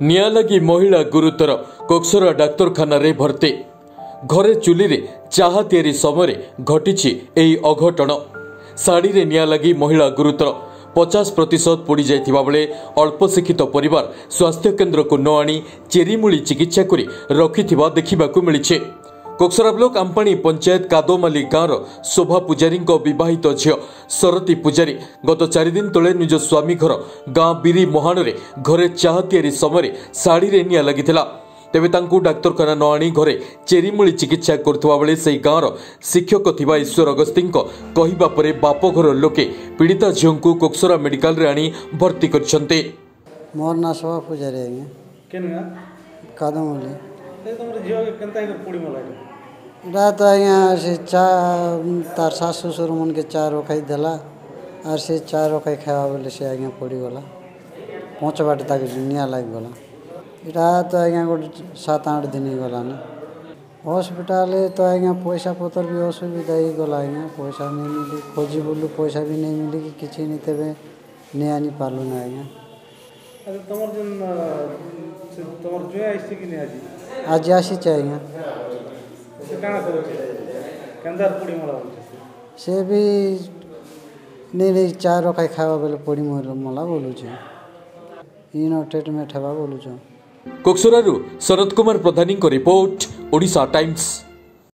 ନିଆଁ ଲାଗି ମହିଳା ଗୁରୁତର କୋକ୍ସରା ଡାକ୍ତରଖାନାରେ ଭର୍ତ୍ତି ଘରେ ଚୁଲିରେ ଚାହା ତିଆରି ସମୟରେ ଘଟିଛି ଏହି ଅଘଟଣ ଶାଢ଼ୀରେ ନିଆଁ ଲାଗି ମହିଳା ଗୁରୁତର ପଚାଶ ପ୍ରତିଶତ ପୋଡ଼ିଯାଇଥିବା ବେଳେ ଅଳ୍ପ ଶିକ୍ଷିତ ପରିବାର ସ୍ୱାସ୍ଥ୍ୟକେନ୍ଦ୍ରକୁ ନ ଆଣି ଚେରିମୂଳି ଚିକିତ୍ସା କରି ରଖିଥିବା ଦେଖିବାକୁ ମିଳିଛି କୋକ୍ସରା ବ୍ଲକ ଆମ୍ପାଣି ପଞ୍ଚାୟତ କାଦୋମାଲି ଗାଁର ଶୋଭା ପୂଜାରୀଙ୍କ ବିବାହିତ ଝିଅ ସରତୀ ପୂଜାରୀ। ଗତ ଚାରିଦିନ ତଳେ ନିଜ ସ୍ୱାମୀ ଘର ଗାଁ ବିରି ମହାଣରେ ଘରେ ଚାହା ତିଆରି ସମୟରେ ଶାଢ଼ୀରେ ନିଆଁ ଲାଗିଥିଲା। ତେବେ ତାଙ୍କୁ ଡାକ୍ତରଖାନା ନ ଆଣି ଘରେ ଚେରିମୂଳି ଚିକିତ୍ସା କରୁଥିବା ବେଳେ ସେହି ଗାଁର ଶିକ୍ଷକ ଥିବା ଈଶ୍ୱର ଅଗସ୍ତିଙ୍କ କହିବା ପରେ ବାପଘର ଲୋକେ ପୀଡ଼ିତା ଝିଅଙ୍କୁ କୋକ୍ସରା ମେଡିକାଲରେ ଆଣି ଭର୍ତ୍ତି କରିଛନ୍ତି। ମୋର ନାଁ ଶୋଭା ପୂଜାରୀ ଆଜ୍ଞା। କେନ୍ ଗାଁ? କାଦମଲି ତମର ଝିଅ କେନ୍ତା ହେଇକରି ପୋଡ଼ି ମଲା रहता यहाँ से चा तार सासु ससुर मन के चार ओखाई देला आर से चार ओखाई खावा बोले से आज्ञा पड़ी गला पहुँच बाटे ताके दुनिया लाग गला यहाँ तो आज्ञा गोटे सात आठ दिन गलान हस्पिटाल तो आज्ञा पैसा पतर भी असुविधा ही गला आज्ञा पैसा नहीं मिली खोजी बोलू पैसा भी नहीं मिली कि किसी नहीं तेरे नहीं आनी पार्लु ना आज्ञा तुम जो आई कि आज? आज आसी चाहिए କାଣା କରୁଛେ କେନ୍ତାର ପୋଡ଼ି ମଲା ବୋଲୁଛେ ସେ? ସେ ବି ନେଇ ନେଇ ଚା ରଖାଇ ଖାଇବା ବେଲେ ପଡ଼ି ମଲା ବୋଲୁଛେ ଇନ ଟ୍ରିଟମେଣ୍ଟ ହେବା ବୋଲୁଛନ୍ କୋକ୍ସରାରୁ ଶରତ କୁମାର ପ୍ରଧାନୀଙ୍କ ରିପୋର୍ଟ ଓଡ଼ିଶା ଟାଇମ୍ସ